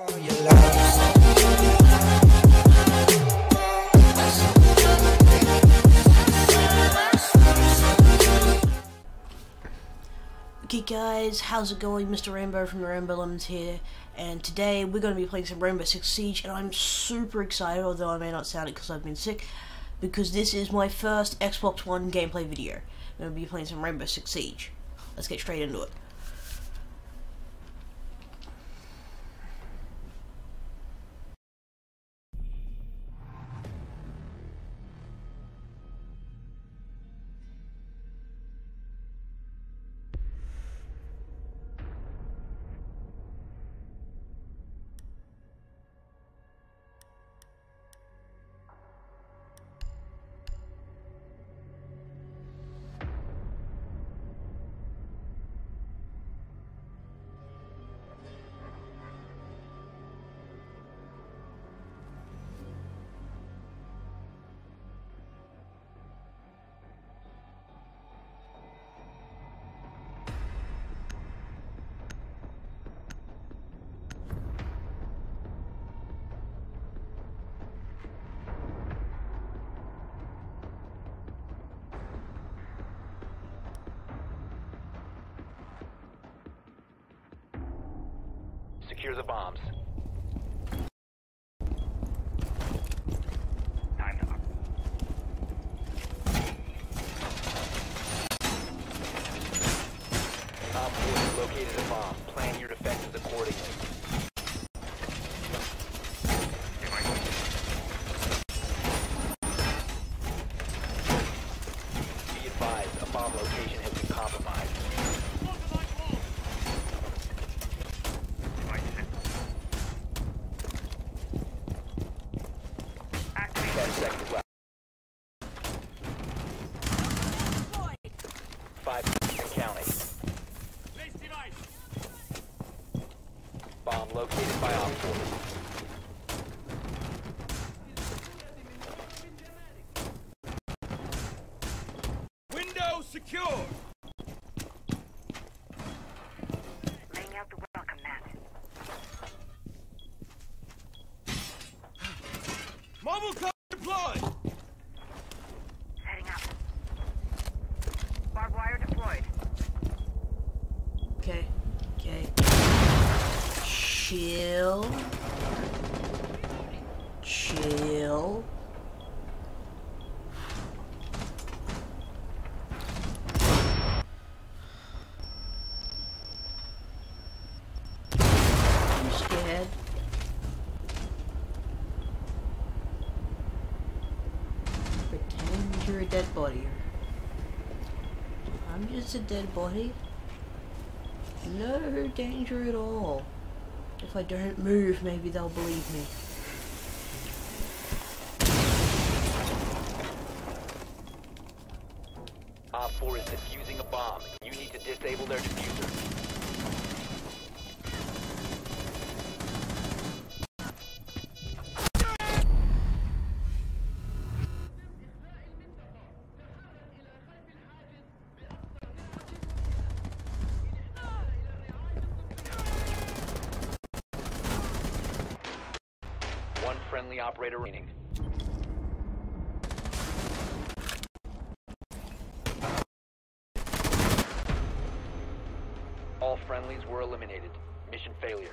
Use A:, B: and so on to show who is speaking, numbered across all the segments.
A: Okay guys, how's it going? Mr. Rainbow from the Rainbow Lemons here, and today we're going to be playing some Rainbow Six Siege, and I'm super excited, although I may not sound it because I've been sick, because this is my first Xbox One gameplay video. I'm going to be playing some Rainbow Six Siege. Let's get straight into it.
B: Secure the bombs. Op 4 located a bomb. Plan your defenses accordingly. Bomb location has been compromised. Ten seconds left. Five counting. Bomb located by Op 4.
C: Window secure.
A: Body. I'm just a dead body. No danger at all. If I don't move, maybe they'll believe me.
B: Op 4 is defusing a bomb. You need to disable their defuser. One friendly operator remaining. All friendlies were eliminated. Mission failure.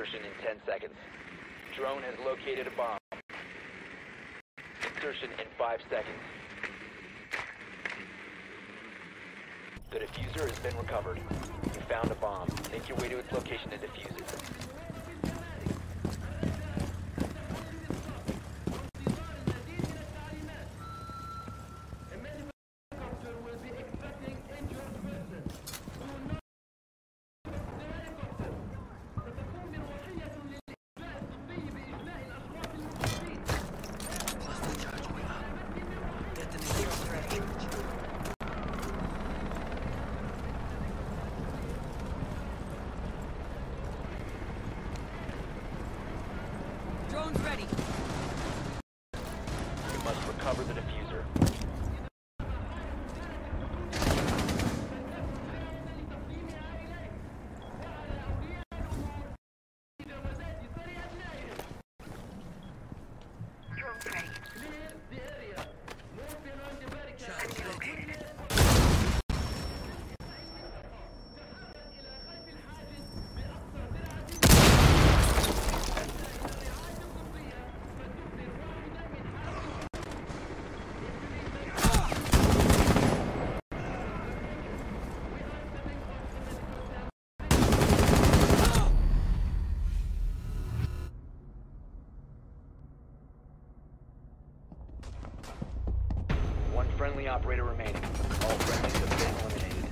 B: Insertion in 10 seconds. Drone has located a bomb. Insertion in 5 seconds. The defuser has been recovered. You found a bomb. Make your way to its location and defuse it. friendly operator remaining. All friendlies have been eliminated.